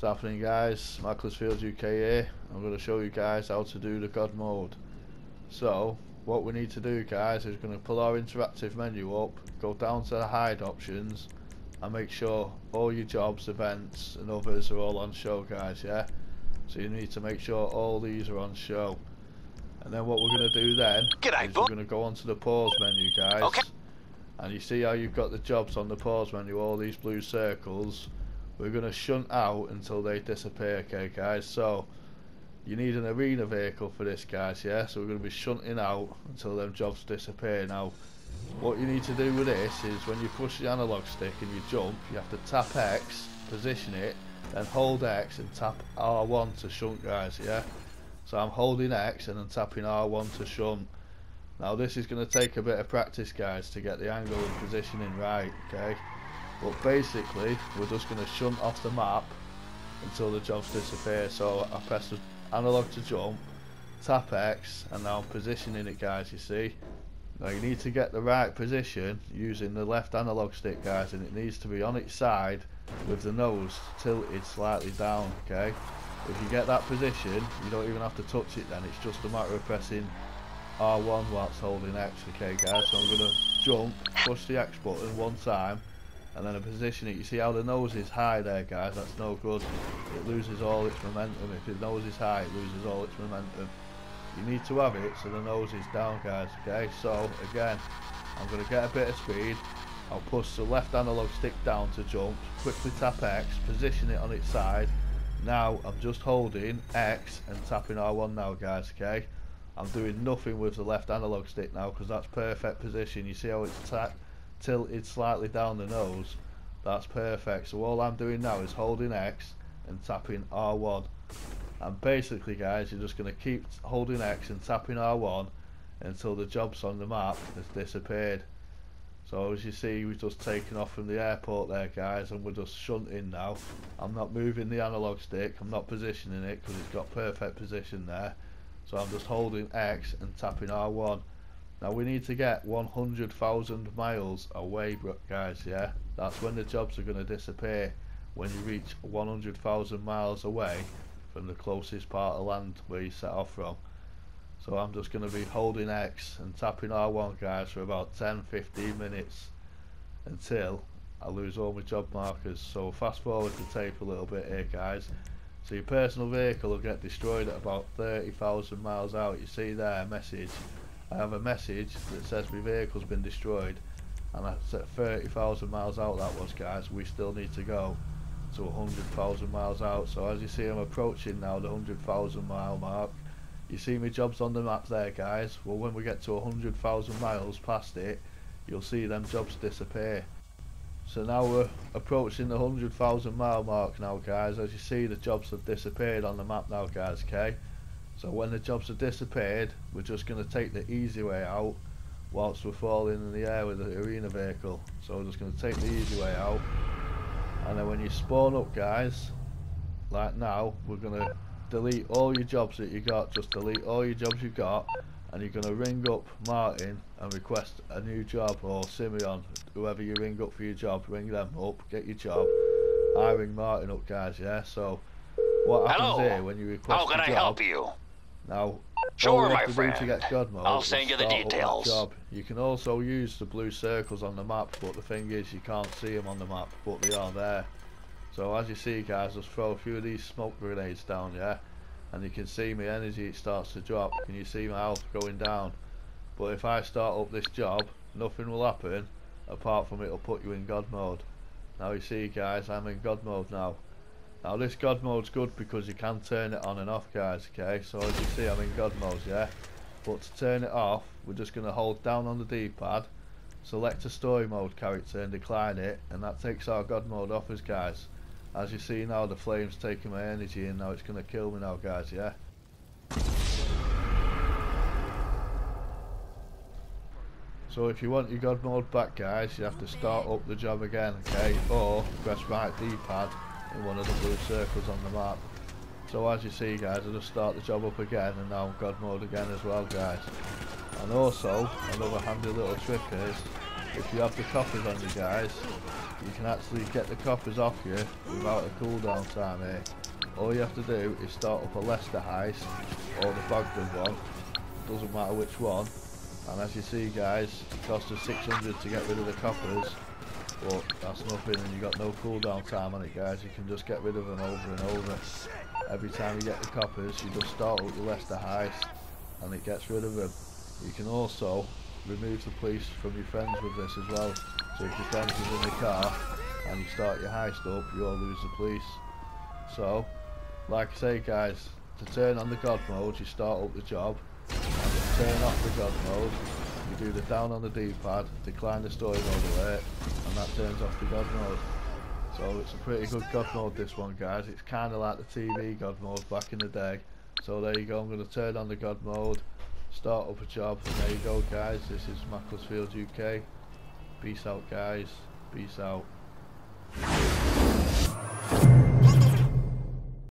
What's happening guys? Macclesfield UK here. I'm going to show you guys how to do the God mode. So, what we need to do guys is going to pull our interactive menu up, go down to the hide options and make sure all your jobs, events and others are all on show guys, yeah? So you need to make sure all these are on show. And then what we're going to do then G'day, is we're going to go onto the pause menu guys. Okay. And you see how you've got the jobs on the pause menu, all these blue circles. We're going to shunt out until they disappear, okay guys? So, you need an arena vehicle for this guys, yeah? So we're going to be shunting out until them jobs disappear. Now, what you need to do with this is when you push the analog stick and you jump, you have to tap X, position it, then hold X and tap R1 to shunt guys, yeah? So I'm holding X and then tapping R1 to shunt. Now this is going to take a bit of practice guys to get the angle and positioning right, okay? But basically, we're just going to shunt off the map until the jumps disappear. So I press the analog to jump, tap X, and now I'm positioning it guys, you see? Now you need to get the right position using the left analog stick guys, and it needs to be on its side with the nose tilted slightly down, okay? If you get that position, you don't even have to touch it then, it's just a matter of pressing R1 whilst holding X, okay guys? So I'm going to jump, push the X button one time, and then I position it. You see how the nose is high there guys, that's no good. It loses all its momentum. If the nose is high, it loses all its momentum. You need to have it so the nose is down guys, okay? So again, I'm going to get a bit of speed. I'll push the left analog stick down to jump, quickly tap X, position it on its side. Now I'm just holding X and tapping R1 now guys, okay? I'm doing nothing with the left analog stick now because that's perfect position. You see how it's tilted slightly down the nose? That's perfect. So all I'm doing now is holding X and tapping R1. And basically guys, you're just going to keep holding X and tapping R1 until the jobs on the map has disappeared. So as you see, we've just taken off from the airport there guys and we're just shunting now. I'm not moving the analog stick, I'm not positioning it because it's got perfect position there. So I'm just holding X and tapping R1. Now we need to get 100,000 miles away guys, yeah? That's when the jobs are going to disappear. When you reach 100,000 miles away from the closest part of land where you set off from. So I'm just going to be holding X and tapping R1 guys for about 10-15 minutes until I lose all my job markers. So fast forward the tape a little bit here guys. So your personal vehicle will get destroyed at about 30,000 miles out. You see there message. I have a message that says my vehicle's been destroyed and that's at 30,000 miles out that was guys. We still need to go to 100,000 miles out. So as you see I'm approaching now the 100,000 mile mark. You see my jobs on the map there guys. Well when we get to 100,000 miles past it you'll see them jobs disappear. So now we're approaching the 100,000 mile mark now guys. As you see the jobs have disappeared on the map now guys, okay? So when the jobs have disappeared, we're just going to take the easy way out whilst we're falling in the air with the arena vehicle. So we're just going to take the easy way out. And then when you spawn up guys, like now, we're going to delete all your jobs that you got. Just delete all your jobs you got and you're going to ring up Martin and request a new job or Simeon, whoever you ring up for your job, ring them up, get your job. I ring Martin up, guys, yeah? So, what happens Hello. here when you request How can I job, help you? Now, Sure, my to friend. to get God mode I'll send you the start up that details. Job. You can also use the blue circles on the map, but the thing is, you can't see them on the map, but they are there. So as you see, guys, just throw a few of these smoke grenades down, yeah? And you can see my energy, it starts to drop. Can you see my health going down? But if I start up this job, nothing will happen, apart from it'll put you in God mode. Now you see, guys, I'm in God mode now. Now this God mode's good because you can turn it on and off guys, okay? So as you see I'm in God mode, yeah? But to turn it off, we're just going to hold down on the D-pad, select a story mode character and decline it, and that takes our God mode off us guys. As you see now the flame's taking my energy and now it's going to kill me now guys, yeah? So if you want your God mode back guys, you have to start up the job again, okay? Or press right D-pad in one of the blue circles on the map. So as you see guys, I just start the job up again and now God mode again as well guys. And also, another handy little trick is, if you have the coppers on you guys, you can actually get the coppers off you without a cooldown time here. All you have to do is start up a Lester heist or the Bogdan one, doesn't matter which one. And as you see guys, it costs us 600 to get rid of the coppers, but that's nothing and you got no cooldown time on it guys, you can just get rid of them over and over. Every time you get the coppers, you just start up the Lester heist and it gets rid of them. You can also remove the police from your friends with this as well. So if your friend is in the car and you start your heist up, you'll lose the police. So, like I say guys, to turn on the God mode, you start up the job. Turn off the God mode, you do the down on the D-pad, decline the story mode alert, that turns off the God mode. So it's a pretty good God mode this one guys. It's kind of like the TV God mode back in the day. So there you go, I'm going to turn on the God mode, start up a job, and there you go guys. This is Macclesfield UK. Peace out guys, peace out.